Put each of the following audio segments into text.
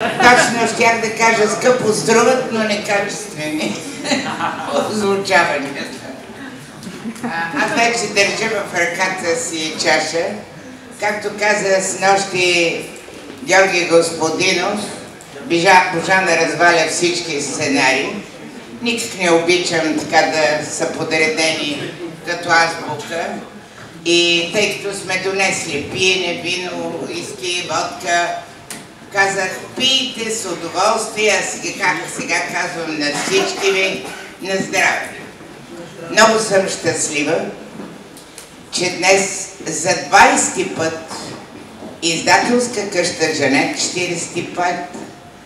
Точно щях да кажа скъпо струват, но некачествени. Озвучаванията. Аз вече държа в ръката си чаша. Както каза с нощи Георги Господинов, Божа да разваля всички сценарии. Никак не обичам така да са подредени като азбука. И тъй като сме донесли пиене, вино, иски, водка, казах, пийте с удоволствие, сега, как сега казвам на всички ви, на здраве. Много съм щастлива, че днес за 20 път издателска къща Жанет 45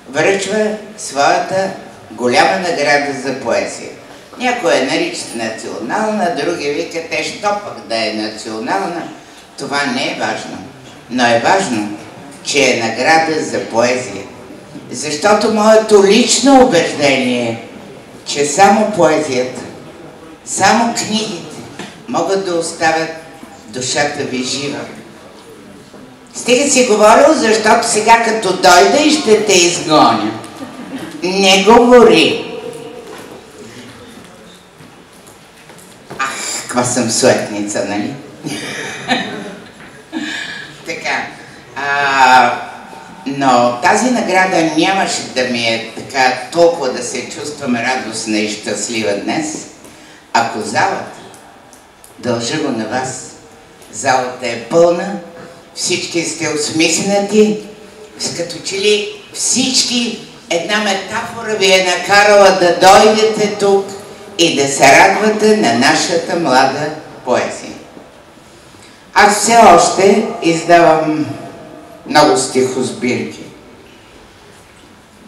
връчва своята голяма награда за поезия. Някой е наричат национална, други викат, е, що пък да е национална. Това не е важно. Но е важно, че е награда за поезия. Защото моето лично убеждение е, че само поезията, само книгите могат да оставят душата ви жива. Стига си говорил, защото сега като дойда и ще те изгоня. Не говори. Ах, каква съм суетница, нали? така. А, но тази награда нямаше да ми е така толкова да се чувствам радостна и щастлива днес, ако залата, дължа го на вас, залата е пълна, всички сте осмиснати, като че ли всички една метафора ви е накарала да дойдете тук и да се радвате на нашата млада поезия. Аз все още издавам много стихосбирки.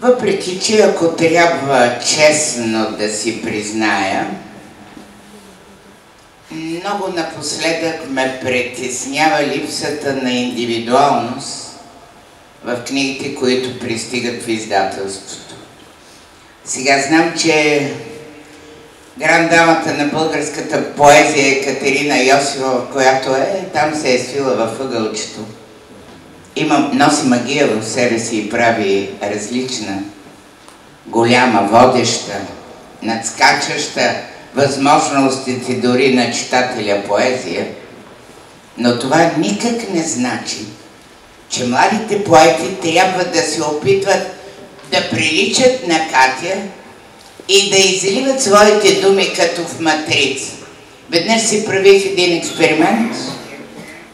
Въпреки, че ако трябва честно да си призная, много напоследък ме притеснява липсата на индивидуалност в книгите, които пристигат в издателството. Сега знам, че грандамата на българската поезия е Катерина Йосифова, която е, там се е свила във ъгълчето. Има, носи магия в себе си и прави различна, голяма, водеща, надскачаща, възможностите дори на читателя поезия, но това никак не значи, че младите поети трябва да се опитват да приличат на Катя и да изливат своите думи като в матрица. Веднъж си правих един експеримент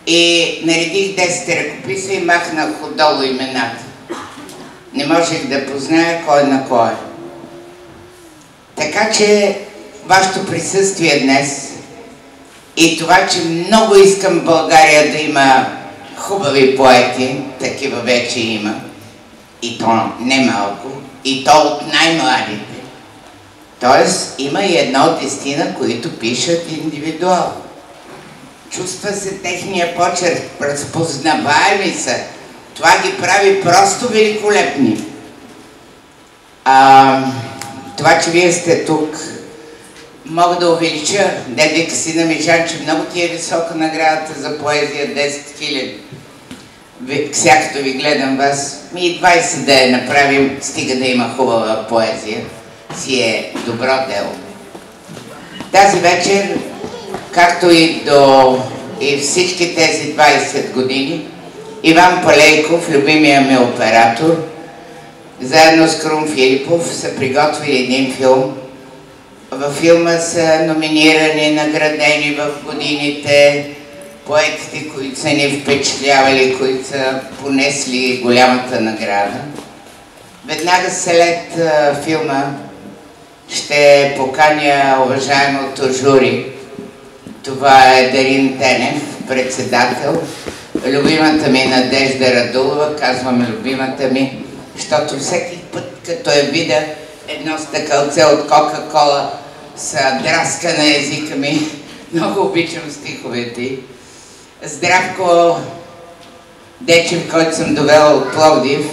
и наредих 10 ръкописа и махнах отдолу имената. Не можех да позная кой на кой. Така че вашето присъствие днес и това, че много искам България да има хубави поети, такива вече има, и то не малко, и то от най-младите. Тоест, има и една от дестина, които пишат индивидуално. Чувства се техния почерк, разпознаваеми са. Това ги прави просто великолепни. А, това, че вие сте тук, Мога да увелича, дедека си намижан, че много ти е висока наградата за поезия 10 000. Всякато ви гледам вас, ми и 20 да я направим, стига да има хубава поезия, си е добро дело. Тази вечер, както и до и всички тези 20 години, Иван Палейков, любимия ми оператор, заедно с Крум Филипов са приготвили един филм във филма са номинирани, наградени в годините поетите, които са ни впечатлявали, които са понесли голямата награда. Веднага след филма ще поканя уважаемото жури. Това е Дарин Тенев, председател. Любимата ми Надежда Радулова, казвам любимата ми, защото всеки път, като я видя едно стъкълце от Кока-Кола, са драска на езика ми. Много обичам стиховете. Здравко Дечев, който съм довела от Пловдив,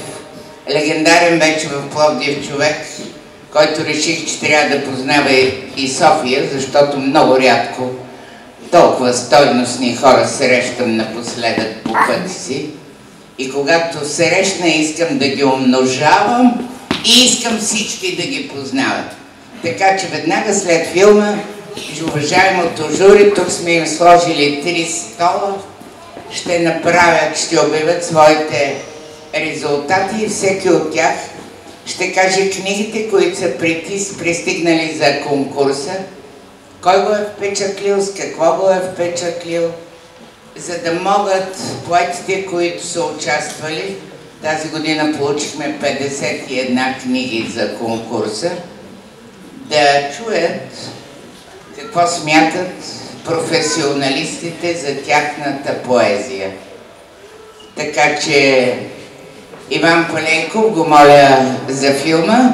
легендарен вече в Пловдив човек, който реших, че трябва да познава и София, защото много рядко толкова стойностни хора срещам напоследък по пъти си. И когато срещна, искам да ги умножавам и искам всички да ги познават. Така че веднага след филма, уважаемото жури, тук сме им сложили три стола, ще направят, ще обявят своите резултати и всеки от тях ще каже книгите, които са пристигнали за конкурса, кой го е впечатлил, с какво го е впечатлил, за да могат поетите, които са участвали, тази година получихме 51 книги за конкурса, да чуят какво смятат професионалистите за тяхната поезия. Така че Иван Паленков го моля за филма.